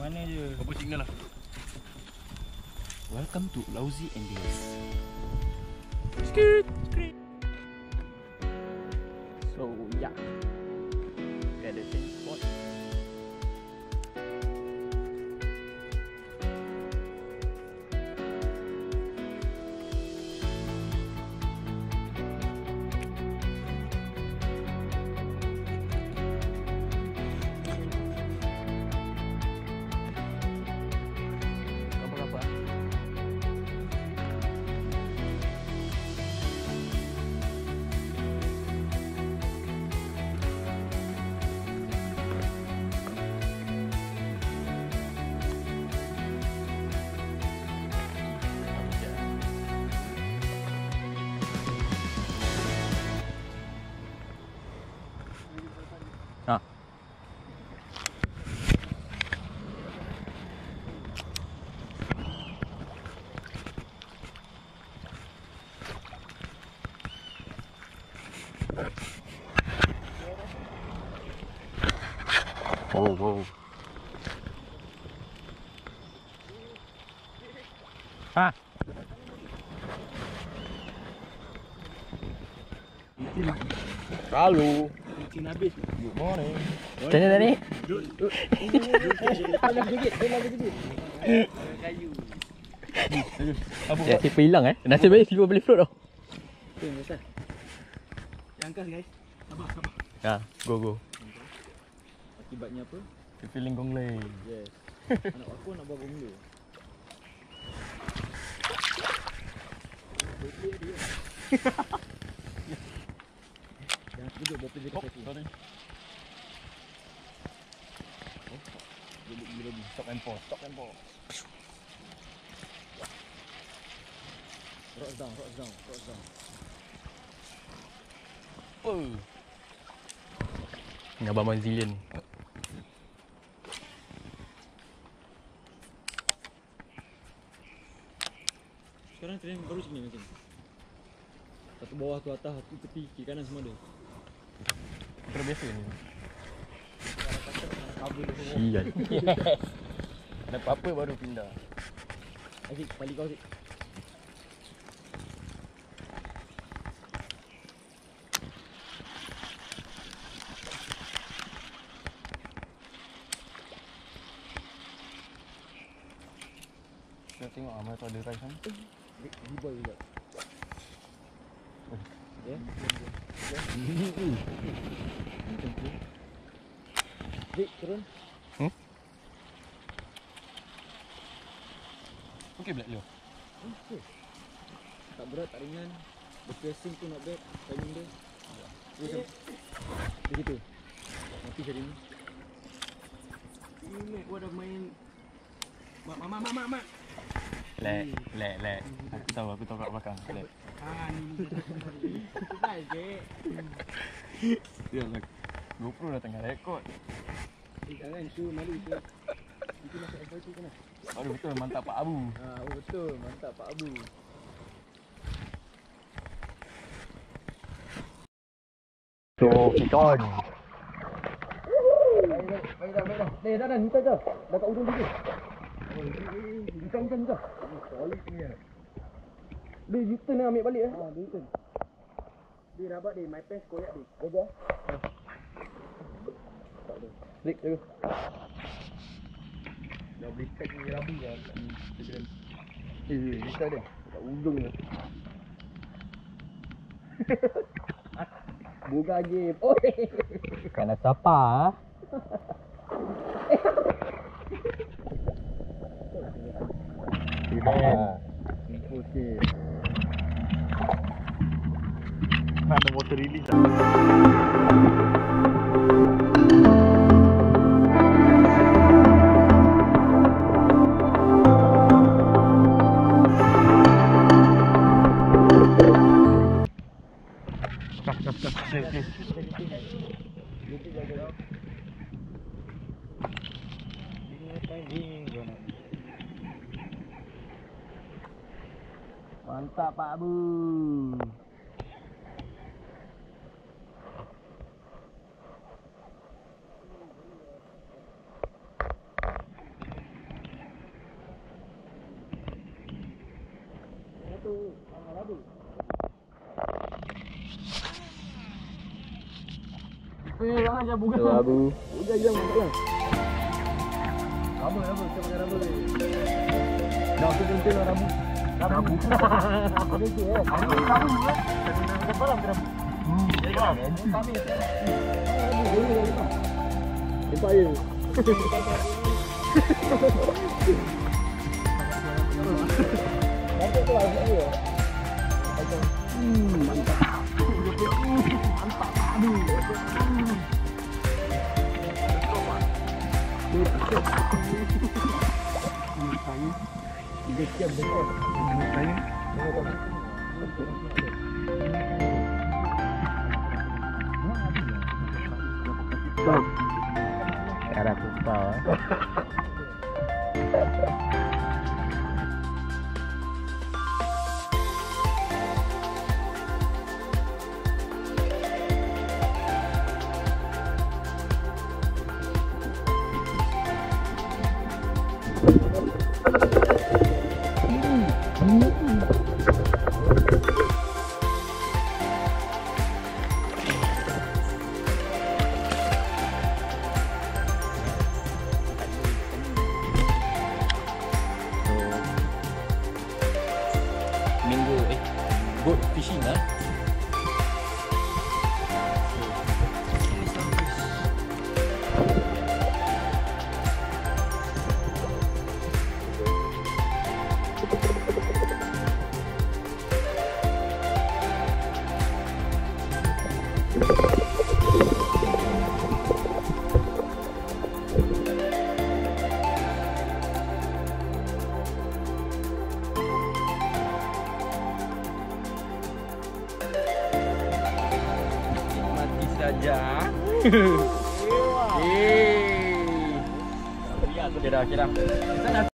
mana je? Apa signal lah? Welcome to Lousy Anglers. So yeah, we the same spot. Apa-apa? Ah. Oh, wow. Ah. Halo. Cincin habis. Good morning. Macam mana tadi? Kayu. Ya, siapa hilang eh? Nasib baik silver boleh float tau. Tu yang angkat guys. Sabar, sabar. Ya, go go. Akibatnya apa? Feeling gong lei. Yes. Anak aku nak. Boleh dia. Jangan duduk bawa pergi dekat aku. sorry. Duduk ni. Stop pause. Rocks down, rocks down, rocks down. Oh. Ni abang Manzilian. Sekarang training baru sini macam. Satu bawah, tu atas, tu tepi, kiri kanan semua ada. Kena biasa ni. Sial. Ada apa-apa baru pindah. Asyik, tali kau asyik. Kita tengok ah, mana tu ada rice kan. Riba juga. Ya. Dik, turun. Okey Black Leo. Okay. Tak berat, tak ringan. The pressing tu not bad. Timing dia. Macam Begitu. Mati jadi ni. Ini gua dah main Mak, mak, mak, mak, mak. Lek, lek, lek. Aku tahu, aku tahu kat belakang. Lek. Ah, ni. Nice, Dek. Ya, lek. GoPro dah tengah rekod. Eh, jangan tu malu tu. Itu masuk FYP kan? Aduh betul mantap Pak Abu. Ah, oh, betul. Mantap Pak Abu. So, kita on. Baik dah, baik dah. Eh, dah dah, hintai dah. Dah kat ujung sikit. Hintai, hintai, hintai. Solid ni ya. Dia U-turn nak ambil balik eh. Ha, dia U-turn. Dia rabat dia, my pants koyak dia. Jaga. Klik jaga. Dah beli tag ni rabu lah kat Instagram. Eh, hintai dia. Kat ujung dia. Boga game. Oh, Kena siapa ah? Okey. Ada water release lah. Okey. Mantap Pak Abu. Eh, jangan jabu kan. Tu abu. Udah yang mantap lah. Rubber, rubber. Kita pakai rubber ni. Dah aku penting lah rubber. Rubber. Ada tu eh. Ada rubber juga. Ada malam ke rubber? Hmm. Jadi kan? Kami. Lepas ya. Mantap tu lah dia. Hmm, mantap. Mantap. Daqui a pouco, Caraca, tá lá. Boat fishing lah. Mati saja. Eh. Okay dah, dah